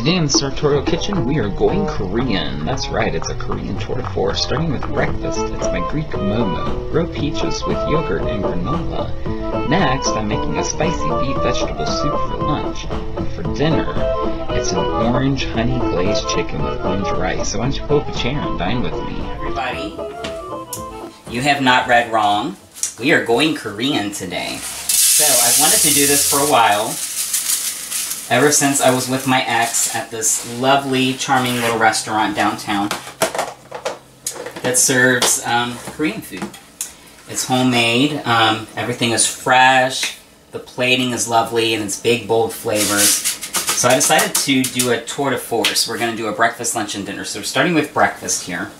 Today in the Sartorial Kitchen, we are going Korean. That's right, it's a Korean tour de force. Starting with breakfast, it's my Greek momo, grilled peaches with yogurt and granola. Next, I'm making a spicy beef vegetable soup for lunch. And for dinner, it's an orange honey glazed chicken with orange rice. So why don't you pull up a chair and dine with me? Everybody, you have not read wrong. We are going Korean today. So I've wanted to do this for a while ever since I was with my ex at this lovely, charming little restaurant downtown that serves um, Korean food. It's homemade, um, everything is fresh, the plating is lovely, and it's big, bold flavors. So I decided to do a tour de force. We're going to do a breakfast, lunch, and dinner. So we're starting with breakfast here.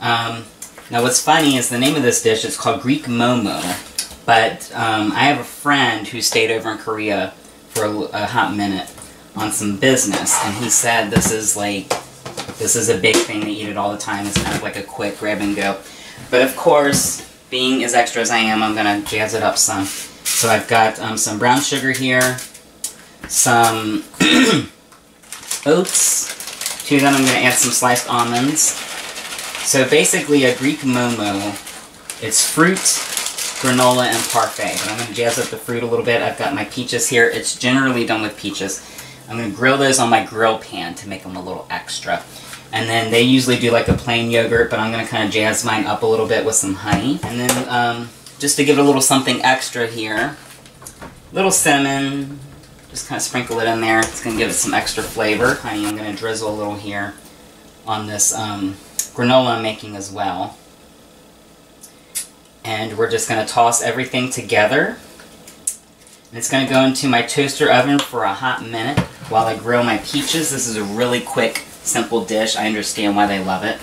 Um, now what's funny is the name of this dish is called Greek momo. But um, I have a friend who stayed over in Korea for a, a hot minute on some business, and he said this is like this is a big thing. They eat it all the time. It's kind of like a quick grab and go. But of course, being as extra as I am, I'm gonna jazz it up some. So I've got um, some brown sugar here, some oats. To that I'm gonna add some sliced almonds. So basically a Greek momo. It's fruit, granola, and parfait. But I'm going to jazz up the fruit a little bit. I've got my peaches here. It's generally done with peaches. I'm going to grill those on my grill pan to make them a little extra. And then they usually do like a plain yogurt, but I'm going to kind of jazz mine up a little bit with some honey. And then um, just to give it a little something extra here, little cinnamon, just kind of sprinkle it in there. It's going to give it some extra flavor. Honey, I'm going to drizzle a little here on this um, granola I'm making as well. And we're just going to toss everything together. And it's going to go into my toaster oven for a hot minute while I grill my peaches. This is a really quick, simple dish. I understand why they love it.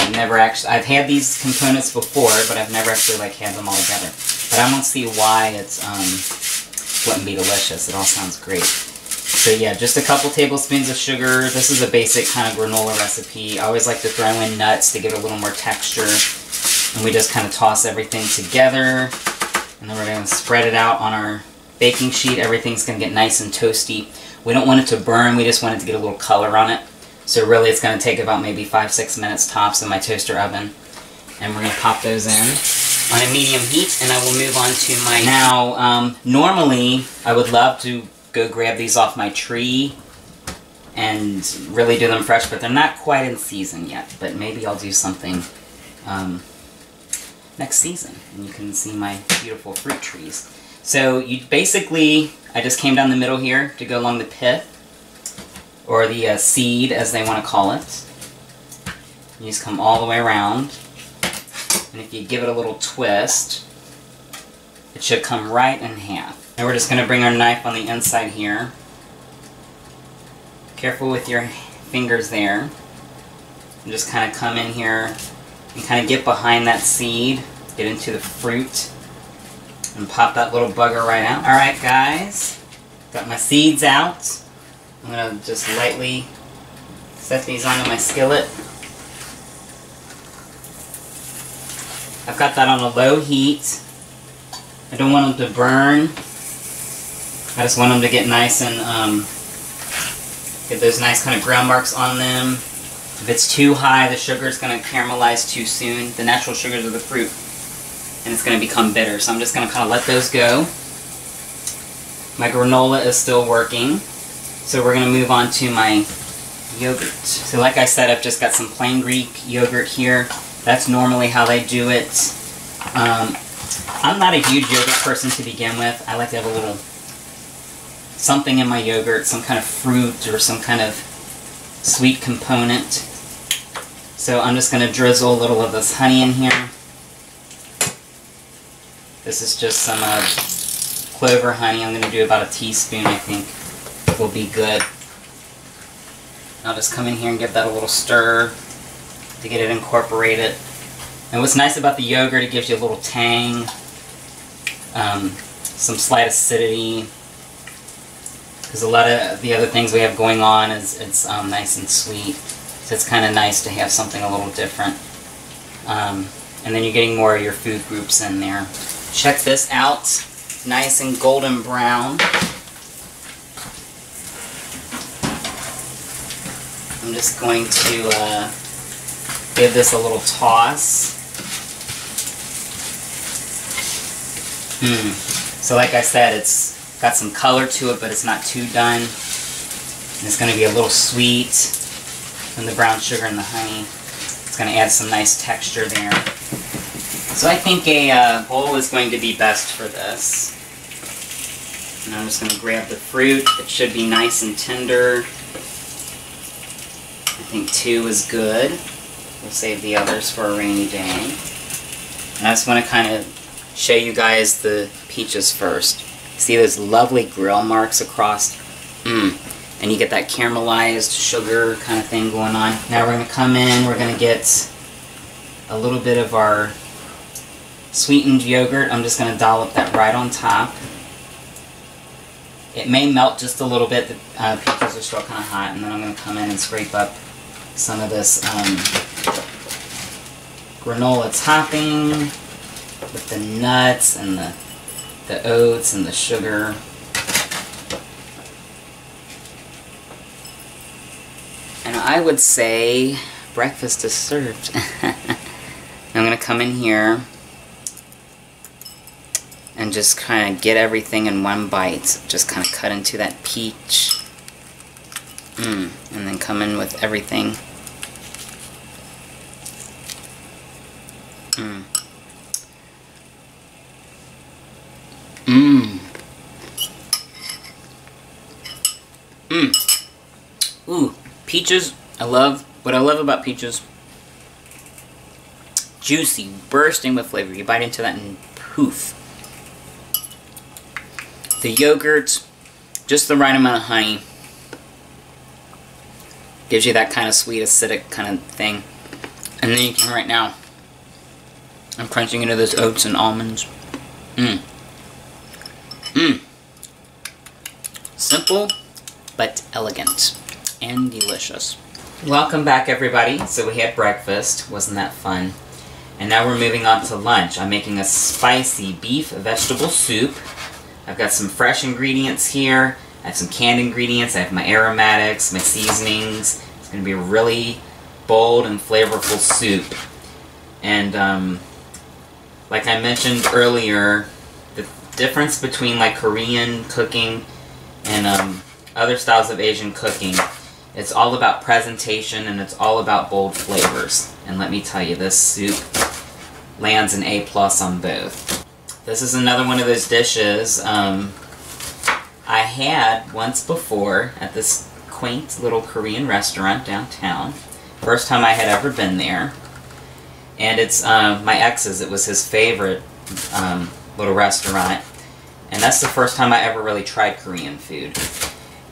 I've never actually, I've had these components before, but I've never actually like had them all together. But I don't see why it's, um, wouldn't be delicious. It all sounds great. So yeah, just a couple tablespoons of sugar. This is a basic kind of granola recipe. I always like to throw in nuts to give it a little more texture. And we just kind of toss everything together. And then we're going to spread it out on our baking sheet. Everything's going to get nice and toasty. We don't want it to burn. We just want it to get a little color on it. So really it's going to take about maybe 5-6 minutes tops in my toaster oven. And we're going to pop those in on a medium heat. And I will move on to my... Now, um, normally I would love to go grab these off my tree and really do them fresh, but they're not quite in season yet. But maybe I'll do something um, next season. And you can see my beautiful fruit trees. So you basically, I just came down the middle here to go along the pith, or the uh, seed as they want to call it. You just come all the way around. And if you give it a little twist, it should come right in half. Now we're just going to bring our knife on the inside here. Careful with your fingers there. And just kind of come in here and kind of get behind that seed, get into the fruit, and pop that little bugger right out. Alright guys, got my seeds out. I'm going to just lightly set these onto my skillet. I've got that on a low heat. I don't want them to burn. I just want them to get nice and um, get those nice kind of ground marks on them. If it's too high, the sugar is going to caramelize too soon. The natural sugars of the fruit. And it's going to become bitter. So I'm just going to kind of let those go. My granola is still working. So we're going to move on to my yogurt. So like I said, I've just got some plain Greek yogurt here. That's normally how they do it. Um, I'm not a huge yogurt person to begin with. I like to have a little something in my yogurt, some kind of fruit or some kind of sweet component. So I'm just going to drizzle a little of this honey in here. This is just some uh, clover honey. I'm going to do about a teaspoon, I think, will be good. I'll just come in here and give that a little stir to get it incorporated. And what's nice about the yogurt, it gives you a little tang, um, some slight acidity, because a lot of the other things we have going on is it's um, nice and sweet. It's kind of nice to have something a little different. Um, and then you're getting more of your food groups in there. Check this out, nice and golden brown. I'm just going to uh, give this a little toss. Hmm. So like I said, it's got some color to it, but it's not too done. And it's going to be a little sweet from the brown sugar and the honey. It's going to add some nice texture there. So I think a uh, bowl is going to be best for this. And I'm just going to grab the fruit. It should be nice and tender. I think two is good. We'll save the others for a rainy day. And I just want to kind of show you guys the peaches first. See those lovely grill marks across? Mmm. And you get that caramelized sugar kind of thing going on. Now we're going to come in, we're going to get a little bit of our sweetened yogurt. I'm just going to dollop that right on top. It may melt just a little bit. The uh, peaches are still kind of hot. And then I'm going to come in and scrape up some of this um, granola topping with the nuts and the, the oats and the sugar. I would say breakfast is served. I'm going to come in here and just kind of get everything in one bite. Just kind of cut into that peach. Mmm. And then come in with everything. Mmm. Mmm. Mmm. Ooh, peaches. I love, what I love about peaches, juicy, bursting with flavor. You bite into that and poof. The yogurt, just the right amount of honey. Gives you that kind of sweet, acidic kind of thing. And then you can, right now, I'm crunching into those oats and almonds. Mmm. Mmm. Simple, but elegant and delicious. Welcome back, everybody. So we had breakfast. Wasn't that fun? And now we're moving on to lunch. I'm making a spicy beef vegetable soup. I've got some fresh ingredients here. I have some canned ingredients. I have my aromatics, my seasonings. It's going to be a really bold and flavorful soup. And um, like I mentioned earlier, the difference between like Korean cooking and um, other styles of Asian cooking, it's all about presentation and it's all about bold flavors. And let me tell you, this soup lands an A plus on both. This is another one of those dishes um, I had once before at this quaint little Korean restaurant downtown. First time I had ever been there. And it's um, my ex's, it was his favorite um, little restaurant. And that's the first time I ever really tried Korean food.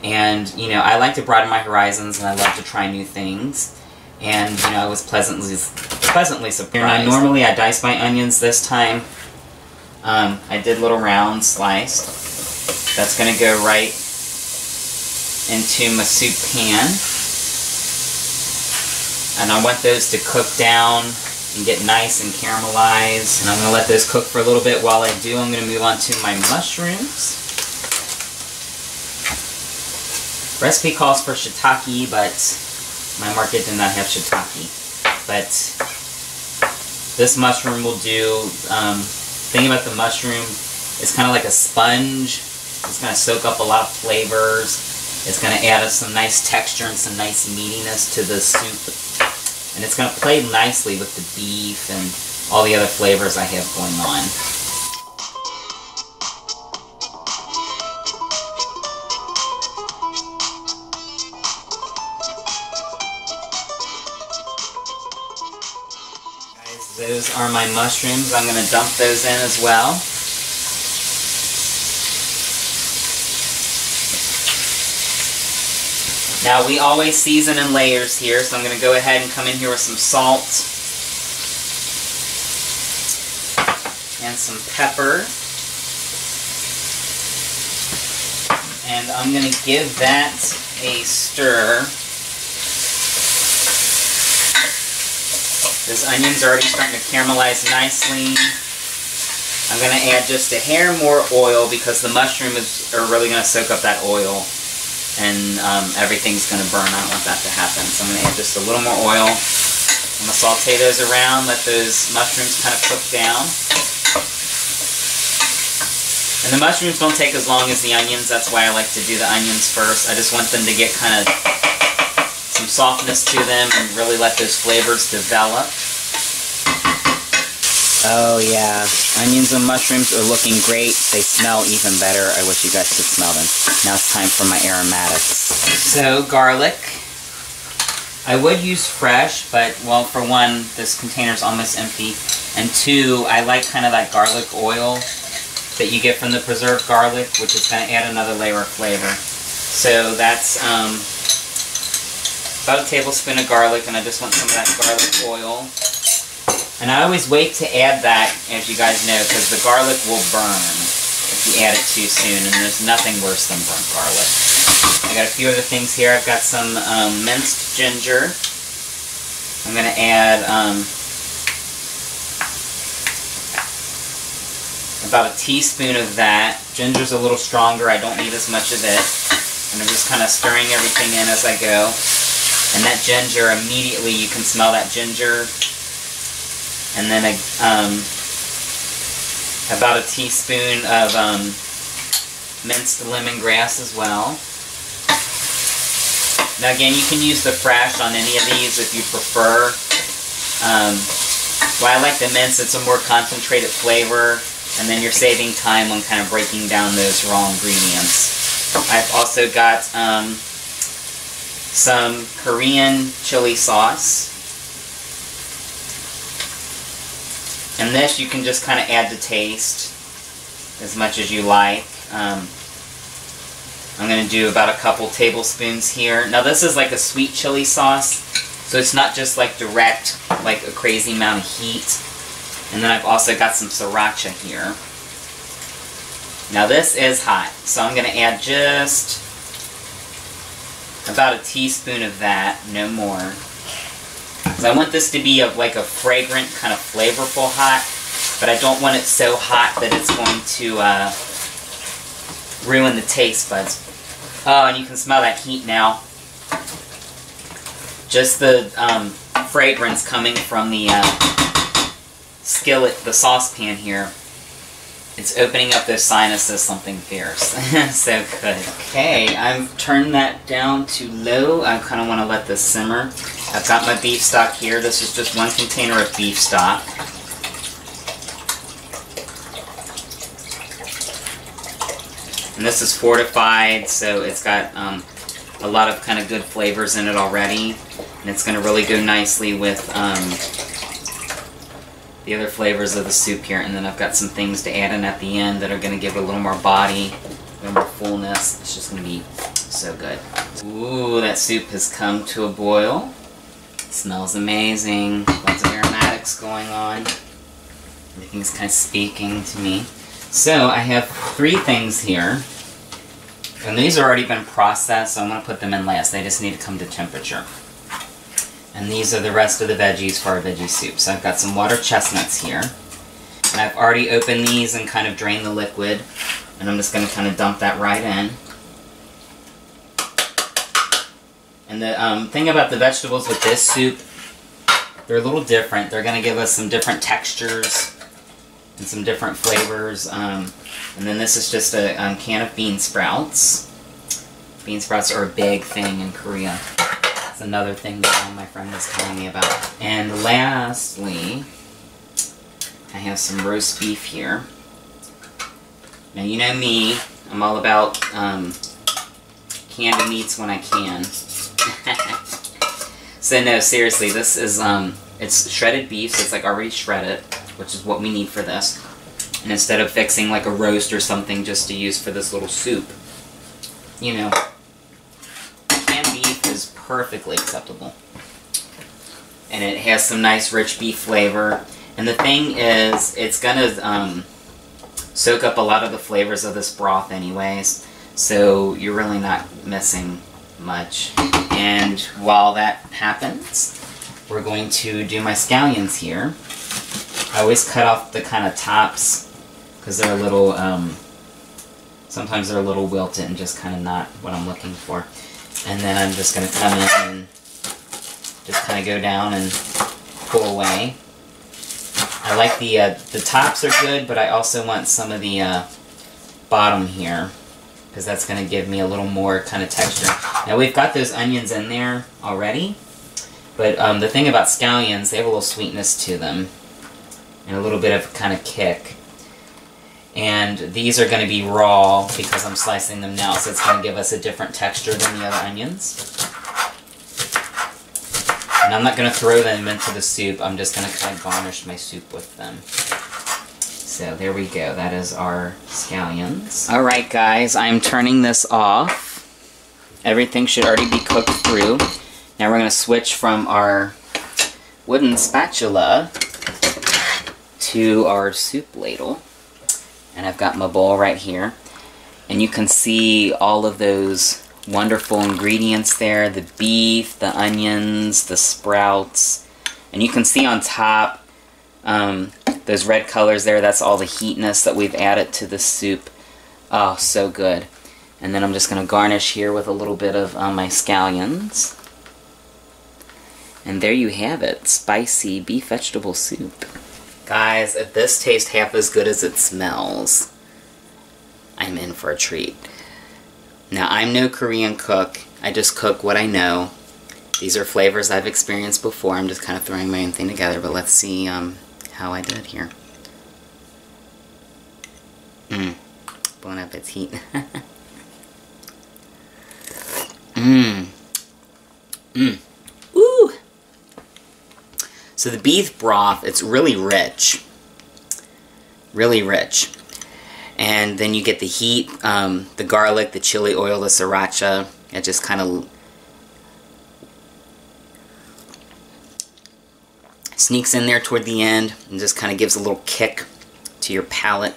And, you know, I like to broaden my horizons and I love to try new things. And, you know, I was pleasantly pleasantly surprised. And normally I dice my onions this time. Um, I did little round sliced. That's going to go right into my soup pan. And I want those to cook down and get nice and caramelized. And I'm going to let those cook for a little bit. While I do, I'm going to move on to my mushrooms. Recipe calls for shiitake, but my market did not have shiitake. But this mushroom will do, um, thing about the mushroom, it's kind of like a sponge. It's going to soak up a lot of flavors. It's going to add some nice texture and some nice meatiness to the soup. And it's going to play nicely with the beef and all the other flavors I have going on. Those are my mushrooms. I'm going to dump those in as well. Now we always season in layers here, so I'm going to go ahead and come in here with some salt. and some pepper. And I'm going to give that a stir. Those onions are already starting to caramelize nicely. I'm going to add just a hair more oil because the mushroom is are really going to soak up that oil and um, everything's going to burn. I don't want that to happen. So I'm going to add just a little more oil. I'm going to saute those around, let those mushrooms kind of cook down. And the mushrooms don't take as long as the onions. That's why I like to do the onions first. I just want them to get kind of some softness to them and really let those flavors develop. Oh yeah, onions and mushrooms are looking great. They smell even better. I wish you guys could smell them. Now it's time for my aromatics. So garlic. I would use fresh, but well, for one, this container's almost empty. And two, I like kind of that garlic oil that you get from the preserved garlic, which is going to add another layer of flavor. So that's um, about a tablespoon of garlic, and I just want some of that garlic oil. And I always wait to add that, as you guys know, because the garlic will burn if you add it too soon, and there's nothing worse than burnt garlic. I got a few other things here. I've got some um, minced ginger. I'm going to add um, about a teaspoon of that. Ginger's a little stronger. I don't need as much of it. And I'm just kind of stirring everything in as I go. And that ginger, immediately you can smell that ginger and then a, um, about a teaspoon of um, minced lemongrass as well. Now again, you can use the fresh on any of these if you prefer. Um, well, I like the mince, it's a more concentrated flavor, and then you're saving time on kind of breaking down those raw ingredients. I've also got um, some Korean chili sauce. And this you can just kind of add to taste as much as you like. Um, I'm going to do about a couple tablespoons here. Now this is like a sweet chili sauce, so it's not just like direct, like a crazy amount of heat. And then I've also got some sriracha here. Now this is hot, so I'm going to add just about a teaspoon of that, no more. Because I want this to be a, like a fragrant, kind of flavorful hot, but I don't want it so hot that it's going to uh, ruin the taste buds. Oh, and you can smell that heat now. Just the um, fragrance coming from the uh, skillet, the saucepan here. It's opening up those sinuses something fierce. so good. Okay, I've turned that down to low. I kind of want to let this simmer. I've got my beef stock here. This is just one container of beef stock. And this is fortified, so it's got um, a lot of kind of good flavors in it already. And it's going to really go nicely with um, the other flavors of the soup here. And then I've got some things to add in at the end that are going to give it a little more body, a little more fullness. It's just going to be so good. Ooh, that soup has come to a boil. Smells amazing. Lots of aromatics going on. Everything's kind of speaking to me. So I have three things here. And these have already been processed, so I'm going to put them in last. They just need to come to temperature. And these are the rest of the veggies for our veggie soup. So I've got some water chestnuts here. And I've already opened these and kind of drained the liquid. And I'm just going to kind of dump that right in. And the um, thing about the vegetables with this soup, they're a little different. They're going to give us some different textures and some different flavors. Um, and then this is just a um, can of bean sprouts. Bean sprouts are a big thing in Korea. Another thing that my friend was telling me about. And lastly, I have some roast beef here. Now you know me, I'm all about um, canned meats when I can. so no, seriously, this is, um, it's shredded beef, so it's like already shredded, which is what we need for this. And instead of fixing like a roast or something just to use for this little soup, you know, perfectly acceptable. And it has some nice rich beef flavor. And the thing is, it's gonna um, soak up a lot of the flavors of this broth anyways, so you're really not missing much. And while that happens, we're going to do my scallions here. I always cut off the kind of tops because they're a little, um, sometimes they're a little wilted and just kind of not what I'm looking for. And then I'm just going to come in and just kind of go down and pull away. I like the, uh, the tops are good, but I also want some of the uh, bottom here because that's going to give me a little more kind of texture. Now we've got those onions in there already, but um, the thing about scallions, they have a little sweetness to them and a little bit of kind of kick. And these are going to be raw because I'm slicing them now, so it's going to give us a different texture than the other onions. And I'm not going to throw them into the soup, I'm just going to kind of garnish my soup with them. So there we go, that is our scallions. Alright guys, I'm turning this off. Everything should already be cooked through. Now we're going to switch from our wooden spatula to our soup ladle. And I've got my bowl right here. And you can see all of those wonderful ingredients there. The beef, the onions, the sprouts. And you can see on top um, those red colors there. That's all the heatness that we've added to the soup. Oh, so good. And then I'm just going to garnish here with a little bit of uh, my scallions. And there you have it, spicy beef vegetable soup. Guys, if this tastes half as good as it smells, I'm in for a treat. Now, I'm no Korean cook. I just cook what I know. These are flavors I've experienced before. I'm just kind of throwing my own thing together, but let's see um, how I did here. Mmm. Its heat. Mmm. Mmm. So the beef broth, it's really rich. Really rich. And then you get the heat, um, the garlic, the chili oil, the sriracha. It just kind of sneaks in there toward the end and just kind of gives a little kick to your palate.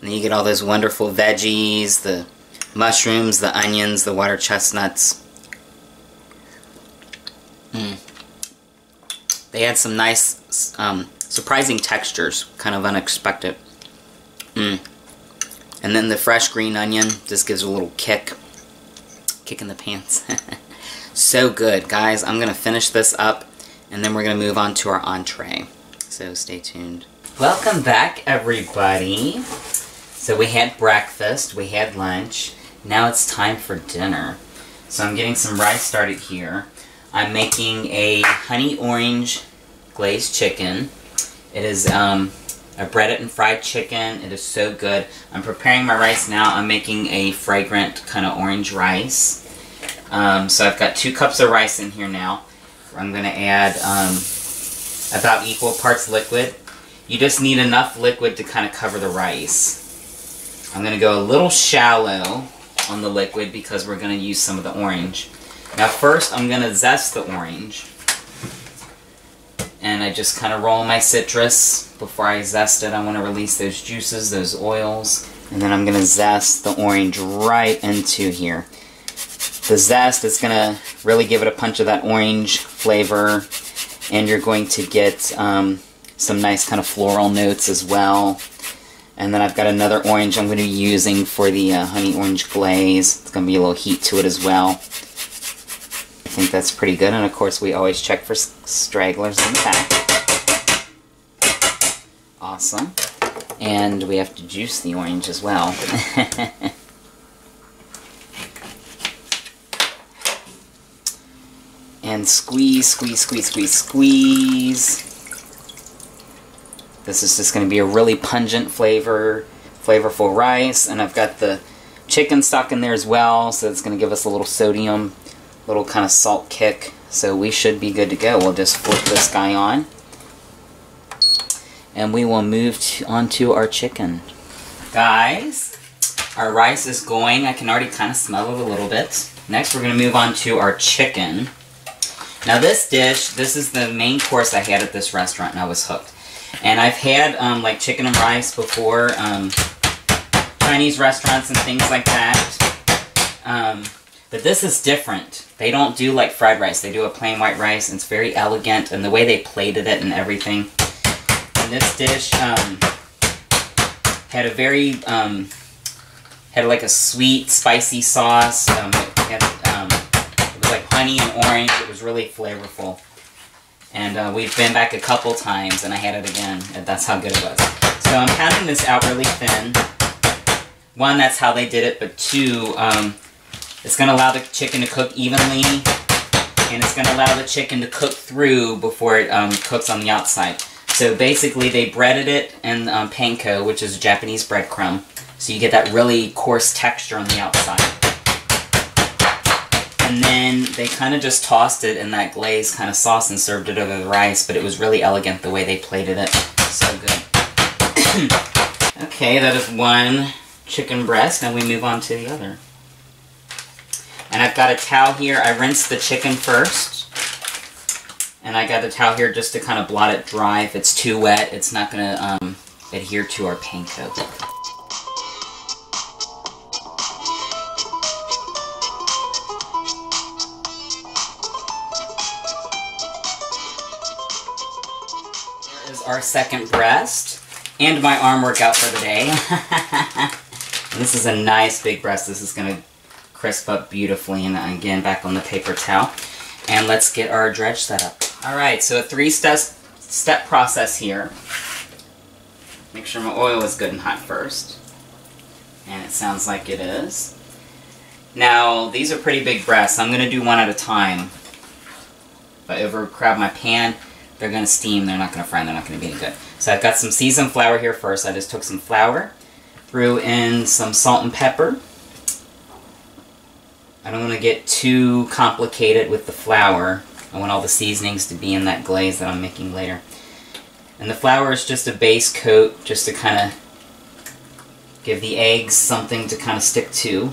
And then you get all those wonderful veggies, the mushrooms, the onions, the water chestnuts. Mm. They had some nice, um, surprising textures, kind of unexpected. Mm. And then the fresh green onion just gives a little kick. Kick in the pants. so good, guys. I'm going to finish this up, and then we're going to move on to our entree. So stay tuned. Welcome back, everybody. So we had breakfast, we had lunch, now it's time for dinner. So I'm getting some rice started here. I'm making a honey orange glazed chicken. It is um, a breaded and fried chicken. It is so good. I'm preparing my rice now. I'm making a fragrant kind of orange rice. Um, so I've got two cups of rice in here now. I'm going to add um, about equal parts liquid. You just need enough liquid to kind of cover the rice. I'm going to go a little shallow on the liquid because we're going to use some of the orange. Now first I'm going to zest the orange. And I just kind of roll my citrus before I zest it. I want to release those juices, those oils. And then I'm going to zest the orange right into here. The zest is going to really give it a punch of that orange flavor. And you're going to get um, some nice kind of floral notes as well. And then I've got another orange I'm going to be using for the uh, honey orange glaze. It's going to be a little heat to it as well. I think that's pretty good. And of course we always check for stragglers in the back. Awesome. And we have to juice the orange as well. and squeeze, squeeze, squeeze, squeeze, squeeze. This is just going to be a really pungent flavor, flavorful rice, and I've got the chicken stock in there as well, so it's going to give us a little sodium, little kind of salt kick, so we should be good to go. We'll just flip this guy on, and we will move to, on to our chicken. Guys, our rice is going. I can already kind of smell it a little bit. Next, we're going to move on to our chicken. Now this dish, this is the main course I had at this restaurant and I was hooked. And I've had um, like chicken and rice before, um, Chinese restaurants and things like that. Um, but this is different. They don't do like fried rice. They do a plain white rice, and it's very elegant, and the way they plated it and everything. And this dish um, had a very um, had like a sweet, spicy sauce. Um, it, had, um, it was like honey and orange. It was really flavorful. And uh, we've been back a couple times, and I had it again, and that's how good it was. So I'm cutting this out really thin. One, that's how they did it, but two, um, it's going to allow the chicken to cook evenly, and it's going to allow the chicken to cook through before it um, cooks on the outside. So basically, they breaded it in um, panko, which is a Japanese breadcrumb, so you get that really coarse texture on the outside. And then they kind of just tossed it in that glaze kind of sauce and served it over the rice, but it was really elegant the way they plated it. So good. okay, that is one chicken breast. Now we move on to the other. And I've got a towel here. I rinsed the chicken first. And I got a towel here just to kind of blot it dry. If it's too wet, it's not going to um, adhere to our panko. is our second breast and my arm workout for the day. this is a nice big breast. This is going to crisp up beautifully and again back on the paper towel. And let's get our dredge set up. Alright, so a three-step step process here. Make sure my oil is good and hot first. And it sounds like it is. Now, these are pretty big breasts. I'm going to do one at a time. If I overcrowd my pan, they're going to steam, they're not going to fry, they're not going to be any good. So I've got some seasoned flour here first. I just took some flour, threw in some salt and pepper. I don't want to get too complicated with the flour. I want all the seasonings to be in that glaze that I'm making later. And the flour is just a base coat, just to kind of give the eggs something to kind of stick to.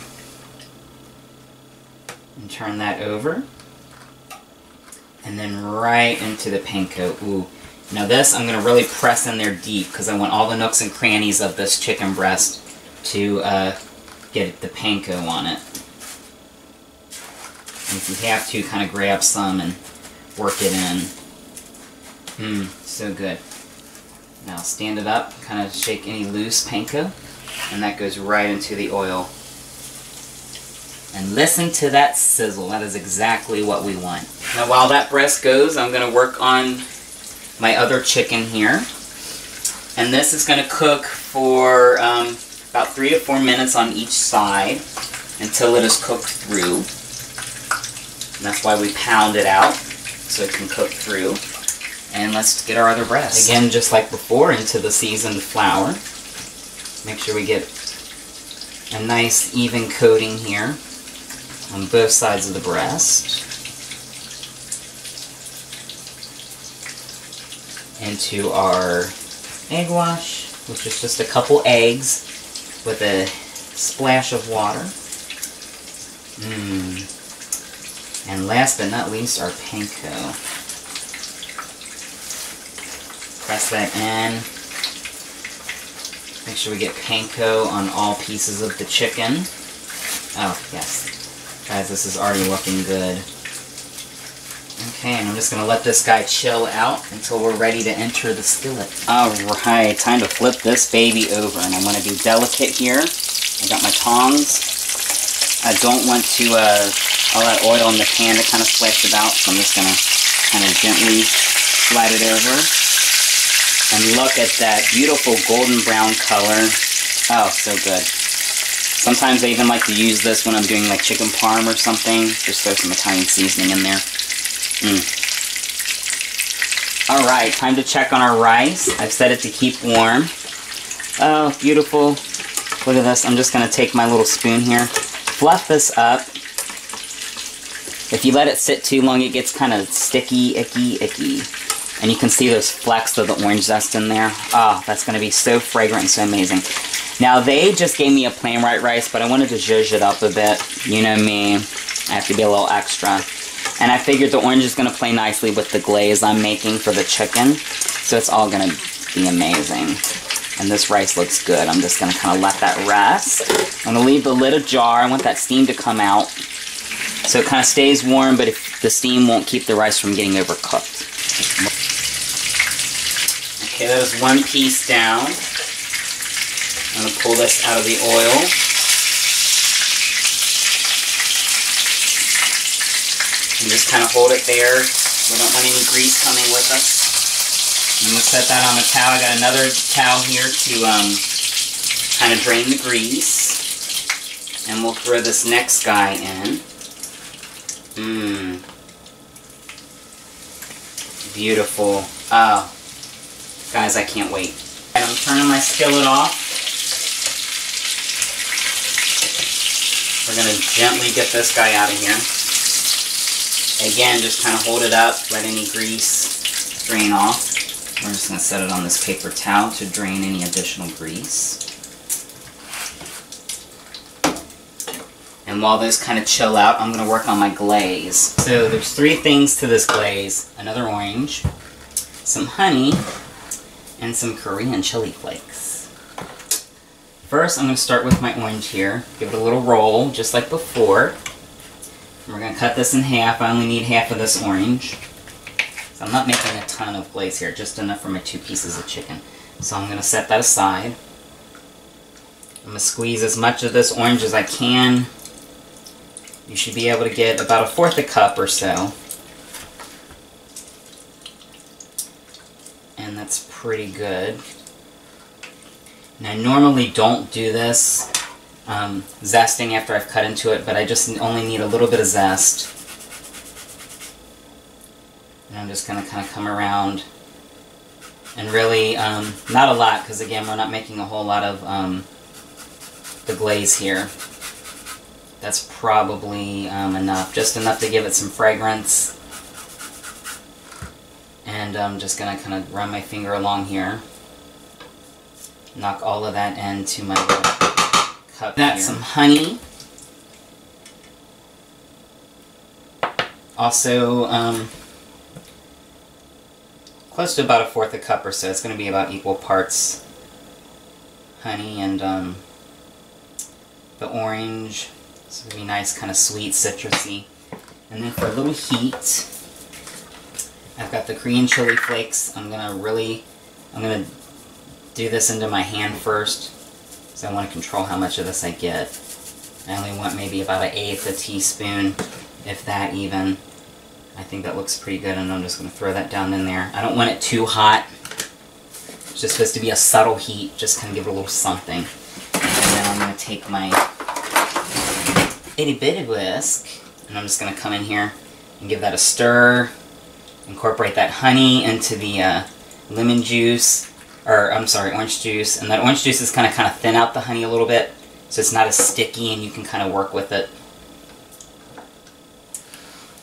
And turn that over and then right into the panko. Ooh. Now this, I'm going to really press in there deep because I want all the nooks and crannies of this chicken breast to uh, get the panko on it. And if you have to, kind of grab some and work it in. Mmm, so good. Now stand it up, kind of shake any loose panko, and that goes right into the oil. And listen to that sizzle. That is exactly what we want. Now while that breast goes, I'm going to work on my other chicken here. And this is going to cook for um, about three to four minutes on each side until it is cooked through. And that's why we pound it out, so it can cook through. And let's get our other breast. Again, just like before, into the seasoned flour. Make sure we get a nice even coating here on both sides of the breast. Into our egg wash, which is just a couple eggs with a splash of water. Mmm. And last but not least, our panko. Press that in. Make sure we get panko on all pieces of the chicken. Oh, yes. Guys, this is already looking good. Okay, and I'm just going to let this guy chill out until we're ready to enter the skillet. Alright, time to flip this baby over, and I'm going to be delicate here. I got my tongs. I don't want to, uh, all that oil in the pan to kind of splash about, so I'm just going to kind of gently slide it over. And look at that beautiful golden brown color. Oh, so good. Sometimes I even like to use this when I'm doing like chicken parm or something. Just throw some Italian seasoning in there. Mm. Alright, time to check on our rice. I've set it to keep warm. Oh, beautiful. Look at this. I'm just going to take my little spoon here. Fluff this up. If you let it sit too long, it gets kind of sticky, icky, icky. And you can see those flecks of the orange zest in there. Oh, that's going to be so fragrant and so amazing. Now, they just gave me a plain white rice, but I wanted to zhuzh it up a bit. You know me. I have to be a little extra. And I figured the orange is going to play nicely with the glaze I'm making for the chicken. So it's all going to be amazing. And this rice looks good. I'm just going to kind of let that rest. I'm going to leave the lid ajar. I want that steam to come out. So it kind of stays warm, but if the steam won't keep the rice from getting overcooked. Okay, that was one piece down. I'm going to pull this out of the oil. And just kind of hold it there. We don't want any grease coming with us. I'm going to set that on the towel. I got another towel here to um, kind of drain the grease. And we'll throw this next guy in. Mmm. Beautiful. Oh. Guys, I can't wait. And I'm turning my skillet off. We're going to gently get this guy out of here. Again, just kind of hold it up, let any grease drain off. We're just going to set it on this paper towel to drain any additional grease. And while those kind of chill out, I'm going to work on my glaze. So there's three things to this glaze. Another orange, some honey, and some Korean chili flakes. First, I'm going to start with my orange here. Give it a little roll, just like before. And we're going to cut this in half. I only need half of this orange. So I'm not making a ton of glaze here, just enough for my two pieces of chicken. So I'm going to set that aside. I'm going to squeeze as much of this orange as I can you should be able to get about a fourth a cup or so. And that's pretty good. Now I normally don't do this um, zesting after I've cut into it, but I just only need a little bit of zest. And I'm just going to kind of come around and really, um, not a lot, because again, we're not making a whole lot of um, the glaze here. That's probably um, enough. Just enough to give it some fragrance. And I'm just going to kind of run my finger along here. Knock all of that into my cup That's some honey. Also, um, close to about a fourth a cup or so. It's going to be about equal parts honey and um, the orange. It's going to be nice, kind of sweet, citrusy. And then for a little heat, I've got the Korean chili flakes. I'm going to really, I'm going to do this into my hand first. So I want to control how much of this I get. I only want maybe about an eighth a teaspoon, if that even. I think that looks pretty good, and I'm just going to throw that down in there. I don't want it too hot. It's just supposed to be a subtle heat, just kind of give it a little something. And then I'm going to take my itty bitty whisk. And I'm just going to come in here and give that a stir. Incorporate that honey into the uh, lemon juice, or I'm sorry, orange juice. And that orange juice is kind of kind of thin out the honey a little bit, so it's not as sticky and you can kind of work with it.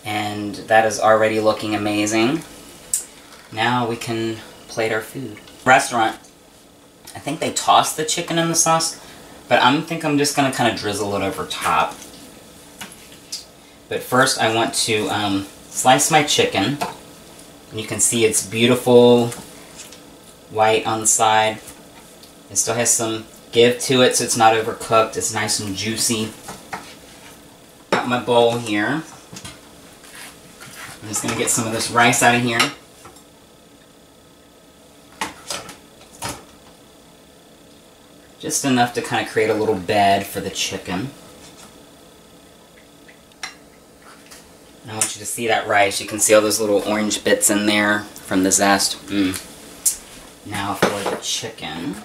And that is already looking amazing. Now we can plate our food. Restaurant, I think they toss the chicken in the sauce, but I think I'm just going to kind of drizzle it over top. But first I want to um, slice my chicken. And you can see it's beautiful white on the side. It still has some give to it so it's not overcooked. It's nice and juicy. Got my bowl here. I'm just going to get some of this rice out of here. Just enough to kind of create a little bed for the chicken. And I want you to see that rice. You can see all those little orange bits in there from the zest. Mm. Now for the chicken.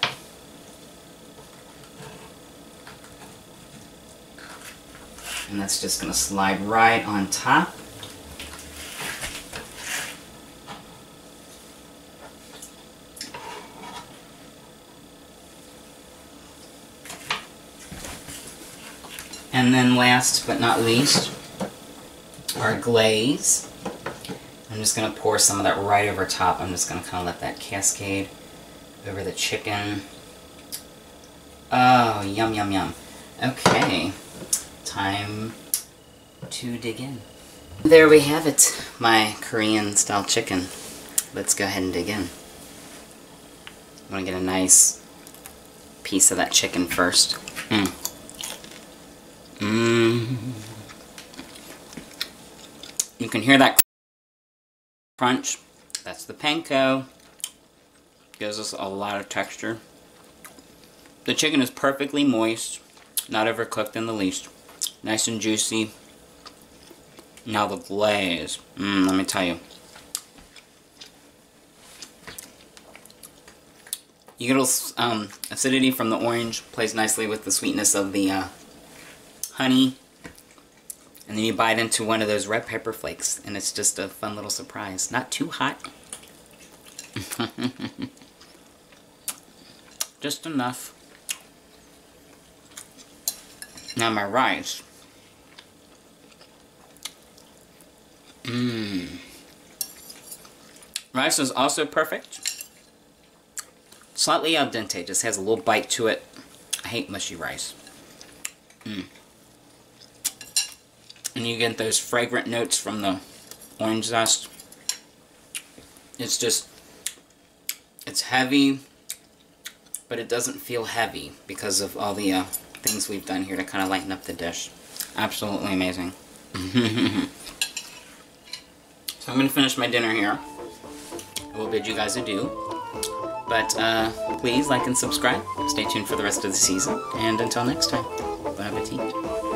And that's just going to slide right on top. And then last but not least, our glaze. I'm just going to pour some of that right over top. I'm just going to kind of let that cascade over the chicken. Oh, yum, yum, yum. Okay, time to dig in. There we have it, my Korean style chicken. Let's go ahead and dig in. I'm gonna get a nice piece of that chicken first. Mmm. Mmm. You can hear that crunch. That's the panko. Gives us a lot of texture. The chicken is perfectly moist, not overcooked in the least. Nice and juicy. Now the glaze. Mmm, let me tell you. You get a little um, acidity from the orange, plays nicely with the sweetness of the uh, honey. And then you bite into one of those red pepper flakes, and it's just a fun little surprise. Not too hot. just enough. Now my rice. Mmm. Rice is also perfect. Slightly al dente, just has a little bite to it. I hate mushy rice. Mmm. And you get those fragrant notes from the orange zest. It's just, it's heavy, but it doesn't feel heavy because of all the uh, things we've done here to kind of lighten up the dish. Absolutely amazing. so I'm going to finish my dinner here. I will bid you guys adieu. But uh, please like and subscribe. Stay tuned for the rest of the season. And until next time, bon appetit.